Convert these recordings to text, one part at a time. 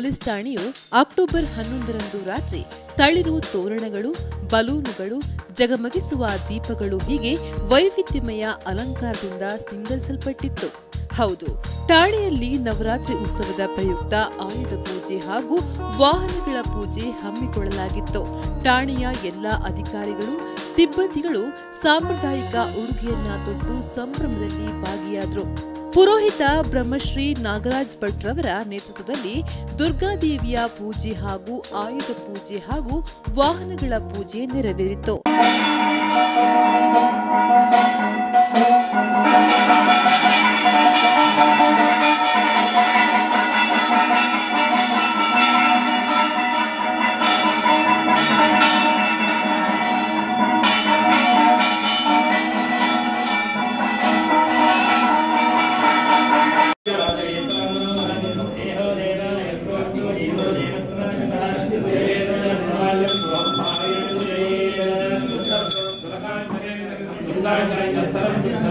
Police ಠಾಣೆಯು October ಹನ್ನೊಂದರಂದು ರಾತ್ರಿ ತಳಿರು ತೋರಣಗಳು, ಬಲೂನುಗಳು, ಜಗಮಗಿಸುವ ದೀಪಗಳು ಹೀಗೆ ವೈವಿಧ್ಯಮಯ ಅಲಂಕಾರದಿಂದ ಸಿಂಗರಿಸಲ್ಪಟ್ಟಿತ್ತು. ಹೌದು, ಠಾಣೆಯಲ್ಲಿ ನವರಾತ್ರಿ ಉತ್ಸವದ ಪ್ರಯುಕ್ತ ಆಯುಧ ಪೂಜೆ ಹಾಗೂ ವಾಹನಗಳ ಪೂಜೆ ಹಮ್ಮಿಕೊಳ್ಳಲಾಗಿತ್ತು. ಠಾಣೆಯ ಎಲ್ಲಾ ಅಧಿಕಾರಿಗಳು, ಸಿಬ್ಬಂದಿಗಳು ಸಾಂಪ್ರದಾಯಿಕ ಉಡುಗೆಯನ್ನ ತೊಟ್ಟು ಸಂಭ್ರಮದಲ್ಲಿ ಭಾಗಿಯಾದರು. ಪುರೋಹಿತ ಬ್ರಹ್ಮಶ್ರೀ ನಾಗರಾಜ್ ಭಟ್ ರವರ ನೇತೃತ್ವದಲ್ಲಿ ದುರ್ಗಾದೇವಿಯ ಪೂಜೆ ಹಾಗೂ ಆಯುಧ ಪೂಜೆ ಹಾಗೂ ವಾಹನಗಳ ಪೂಜೆ ನೆರವೇರಿತು.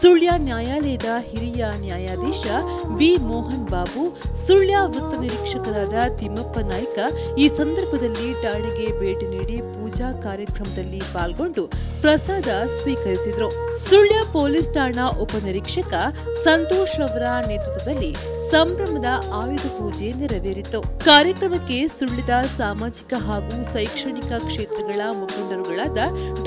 ಸುಳ್ಯ ನ್ಯಾಯಾಲಯದ ಹಿರಿಯ ನ್ಯಾಯಾಧೀಶ ಬಿ ಮೋಹನ್ ಬಾಬು, ಸುಳ್ಯ ವೃತ್ತ ನಿರೀಕ್ಷಕರಾದ ತಿಮ್ಮಪ್ಪ ನಾಯ್ಕ ಈ ಸಂದರ್ಭದಲ್ಲಿ ಠಾಣೆಗೆ ಭೇಟಿ ನೀಡಿ ಪೂಜಾ ಕಾರ್ಯಕ್ರಮದಲ್ಲಿ ಪಾಲ್ಗೊಂಡು ಪ್ರಸಾದ ಸ್ವೀಕರಿಸಿದರು. ಸುಳ್ಯ ಪೊಲೀಸ್ ಠಾಣಾ ಉಪನಿರೀಕ್ಷಕ ಸಂತೋಷ್ ಅವರ ನೇತೃತ್ವದಲ್ಲಿ ಸಂಭ್ರಮದ ಆಯುಧ ಪೂಜೆ ನೆರವೇರಿತು. ಕಾರ್ಯಕ್ರಮಕ್ಕೆ ಸುಳ್ಳಿದ ಸಾಮಾಜಿಕ ಹಾಗೂ ಶೈಕ್ಷಣಿಕ ಕ್ಷೇತ್ರಗಳ ಮುಖಂಡರುಗಳಾದ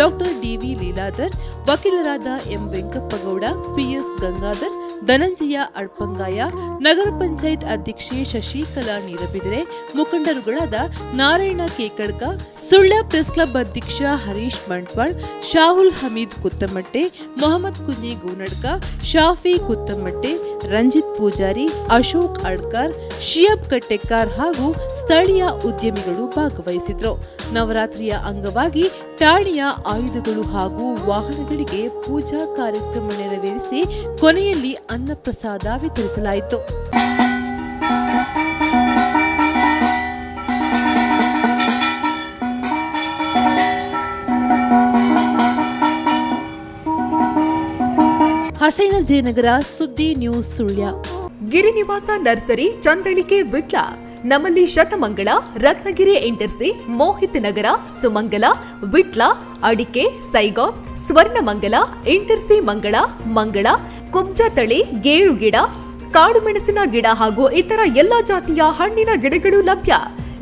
ಡಾಕ್ಟರ್ ಡಿವಿ ಲೀಲಾಧರ್, ವಕೀಲರಾದ M Venkappagowda P S Gangadhar, Dhananjaya Adpangaya ನಗರ ಪಂಚಾಯತ್ ಅಧ್ಯಕ್ಷೆ ಶಶಿಕಲಾ ನೀರಬಿದರೆ, ಮುಖಂಡರುಗಳಾದ ನಾರಾಯಣ ಕೇಕಡ್ಕ ಸುಳ್ಳ ಪ್ರೆಸ್ ಕ್ಲಬ್ ಅಧ್ಯಕ್ಷ ಹರೀಶ್ ಬಂಟ್ವಾಳ್, ಶಾಹುಲ್ ಹಮೀದ್ ಕುತ್ತಮಟ್ಟೆ, ಮೊಹಮ್ಮದ್ ಕುಂಜಿ ಗೂನಡ್ಕ, ಶಾಫಿ ಕುತ್ತಮಟ್ಟೆ, ರಂಜಿತ್ ಪೂಜಾರಿ, ಅಶೋಕ್ ಅಡ್ಕರ್ ಶಿಯಬ್ ಕಟ್ಟೆಕಾರ್ ಹಾಗೂ ಸ್ಥಳೀಯ ಉದ್ಯಮಿಗಳು ಭಾಗವಹಿಸಿದ್ರು. ನವರಾತ್ರಿಯ ಅಂಗವಾಗಿ ಠಾಣೆಯ ಆಯುಧಗಳು ಹಾಗೂ ವಾಹನಗಳಿಗೆ ಪೂಜಾ ಕಾರ್ಯಕ್ರಮ ನೆರವೇರಿಸಿ ಕೊನೆಯಲ್ಲಿ ಅನ್ನಪ್ರಸಾದ ವಿತರಿಸಲಾಯಿತು. ಹಸೈನ ಜಯನಗರ ಸುದ್ದಿ ನ್ಯೂಸ್ ಸುಳ್ಯ. ಗಿರಿನಿವಾಸ ನರ್ಸರಿ ಚಂದಳಿಕೆ ವಿಟ್ಲ. ನಮ್ಮಲ್ಲಿ ಶತಮಂಗಳ, ರತ್ನಗಿರಿ ಎಂಟರ್ಸಿ, ಮೋಹಿತ್ ನಗರ, ಸುಮಂಗಲ, ವಿಟ್ಲ, ಅಡಿಕೆ ಸೈಗಾನ್ ಸ್ವರ್ಣಮಂಗಲ, ಎಂಟರ್ಸಿ ಮಂಗಳ ಮಂಗಳ ಕುಬ್ಜ ತಳಿ ಗೇರು ಗಿಡ ಕಾಡು ಮೆಣಸಿನ ಗಿಡ ಹಾಗೂ ಇತರ ಎಲ್ಲಾ ಜಾತಿಯ ಹಣ್ಣಿನ ಗಿಡಗಳು ಲಭ್ಯ.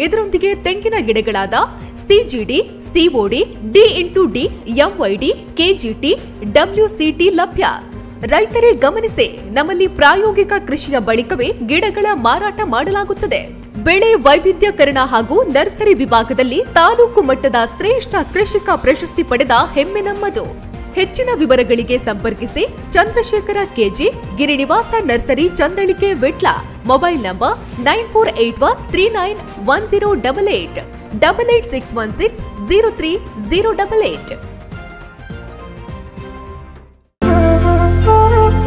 ಇದರೊಂದಿಗೆ ತೆಂಗಿನ ಗಿಡಗಳಾದ CGD COD D into D MYD KGT WCT ಲಭ್ಯ. ರೈತರೇ ಗಮನಿಸಿ, ನಮ್ಮಲ್ಲಿ ಪ್ರಾಯೋಗಿಕ ಕೃಷಿಯ ಬಳಿಕವೇ ಗಿಡಗಳ ಮಾರಾಟ ಮಾಡಲಾಗುತ್ತದೆ. ಬೆಳೆ ವೈವಿಧ್ಯಕರಣ ಹಾಗೂ ನರ್ಸರಿ ವಿಭಾಗದಲ್ಲಿ ತಾಲೂಕು ಮಟ್ಟದ ಶ್ರೇಷ್ಠ ಕೃಷಿಕ ಪ್ರಶಸ್ತಿ ಪಡೆದ ಹೆಮ್ಮೆ ನಮ್ಮದು ಹೆಚ್ಚಿನ ವಿವರಗಳಿಗೆ ಸಂಪರ್ಕಿಸಿ Chandrashekara KG Girinivasa nursery Chandalike Vitla mobile number nine four eight one three nine one zero double eight double eight six one six zero three zero double eight.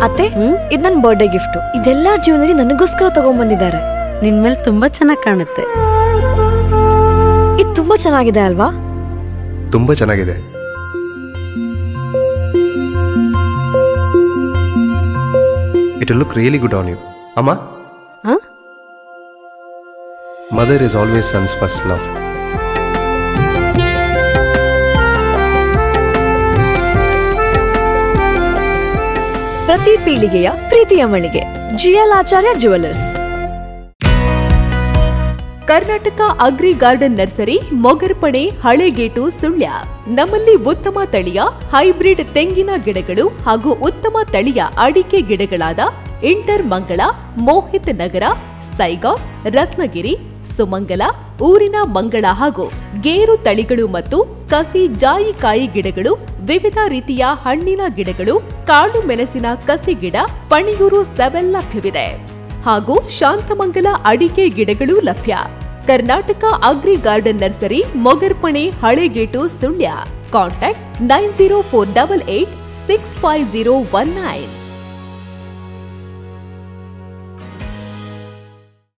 ಅತ್ತೆ ಇದು ನನ್ನ ಬರ್ಡೇ ಗಿಫ್ಟ್ ಇದೆಲ್ಲ ಜೀವನದಲ್ಲಿ ನನಗೋಸ್ಕರ ತಗೊಂಡ್ಬಂದಿದ್ದಾರೆ ನಿನ್ ಮೇಲೆ ತುಂಬಾ ಚೆನ್ನಾಗಿ ಕಾಣುತ್ತೆ. ಇದು ತುಂಬಾ ಚೆನ್ನಾಗಿದೆ ಅಲ್ವಾ? ತುಂಬಾ ಚೆನ್ನಾಗಿದೆ. It look really good on you ಅಮ್ಮ? Mother is always son's first love ಪ್ರತಿ ಪೀಳಿಗೆಯ ಪ್ರೀತಿಯ ಮಳಿಗೆ. GL Acharya jewellers Karnataka agri garden nursery, Mogarpane, Halegate, Sullia. ನಮ್ಮಲ್ಲಿ ಉತ್ತಮ ತಳಿಯ, ಹೈಬ್ರಿಡ್ ತೆಂಗಿನ ಗಿಡಗಳು ಹಾಗೂ ಉತ್ತಮ ತಳಿಯ ಅಡಿಕೆ ಗಿಡಗಳಾದ ಇಂಟರ್ ಮಂಗಳ, ಮೋಹಿತ್ ನಗರ, ಸೈಗಾಂವ್, ರತ್ನಗಿರಿ, ಸುಮಂಗಲ, ಊರಿನ ಮಂಗಳ ಹಾಗೂ ಗೇರು ತಳಿಗಳು ಮತ್ತು ಕಸಿ ಜಾಯಿಕಾಯಿ ಗಿಡಗಳು, ವಿವಿಧ ರೀತಿಯ ಹಣ್ಣಿನ ಗಿಡಗಳು, ಕಾಳು ಮೆಣಸಿನ ಕಸಿ ಗಿಡ, ಪಣಿಯೂರು ಸೆವೆಲ್ ಲಭ್ಯವಿದೆ ಹಾಗೂ ಶಾಂತಮಂಗಲ ಅಡಿಕೆ ಗಿಡಗಳು ಲಭ್ಯ. Karnataka agri garden nursery, Mogarpane, Halegate Sullia contact nine zero four double eight six five zero one nine.